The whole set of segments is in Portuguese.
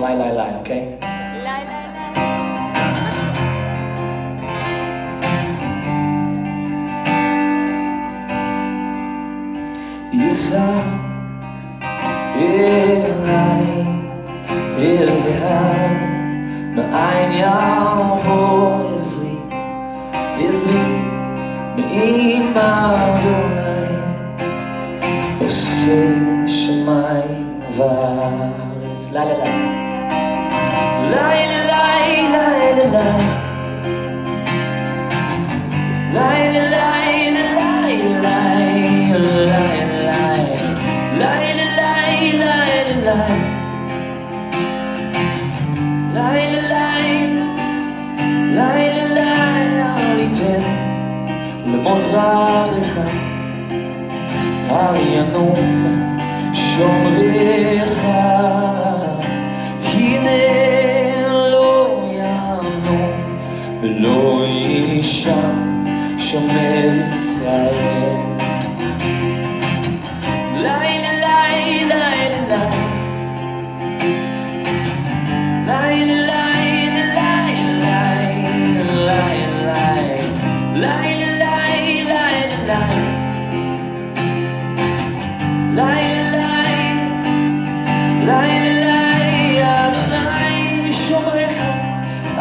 Lai, lai, lai, okay? Lie Lie Lie. You saw it lie, it lie. But I know for is it, is it, but Lá, lá, lá. לילה לילה, לילה לילה, ניתן למות רק לך, אריה נום.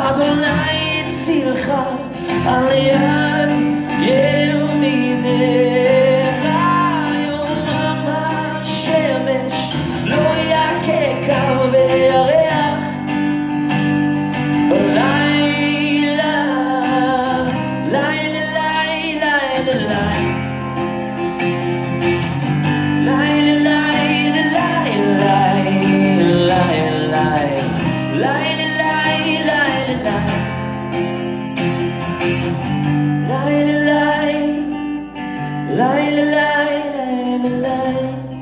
Aber leid, Silcha, Aliyah. la la la la la